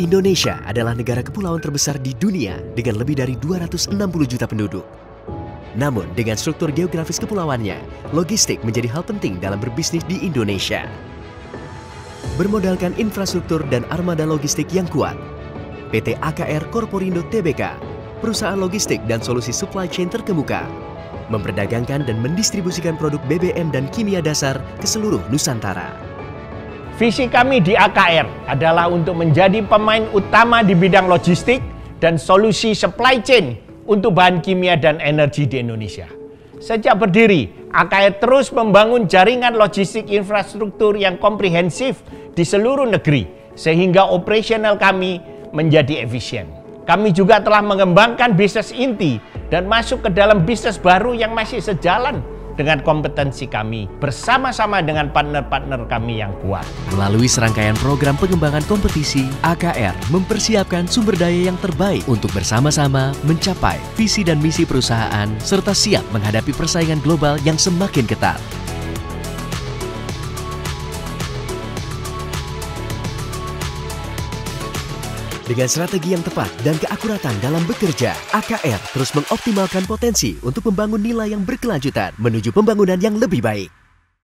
Indonesia adalah negara kepulauan terbesar di dunia dengan lebih dari 260 juta penduduk. Namun, dengan struktur geografis kepulauannya, logistik menjadi hal penting dalam berbisnis di Indonesia. Bermodalkan infrastruktur dan armada logistik yang kuat, PT AKR Korporindo Tbk, perusahaan logistik dan solusi supply chain terkemuka, memperdagangkan dan mendistribusikan produk BBM dan kimia dasar ke seluruh Nusantara. Visi kami di AKR adalah untuk menjadi pemain utama di bidang logistik dan solusi supply chain untuk bahan kimia dan energi di Indonesia. Sejak berdiri, AKR terus membangun jaringan logistik infrastruktur yang komprehensif di seluruh negeri sehingga operasional kami menjadi efisien. Kami juga telah mengembangkan bisnis inti dan masuk ke dalam bisnis baru yang masih sejalan dengan kompetensi kami bersama-sama dengan partner-partner kami yang kuat. Melalui serangkaian program pengembangan kompetisi, AKR mempersiapkan sumber daya yang terbaik untuk bersama-sama mencapai visi dan misi perusahaan serta siap menghadapi persaingan global yang semakin ketat. Dengan strategi yang tepat dan keakuratan dalam bekerja, AKR terus mengoptimalkan potensi untuk membangun nilai yang berkelanjutan menuju pembangunan yang lebih baik.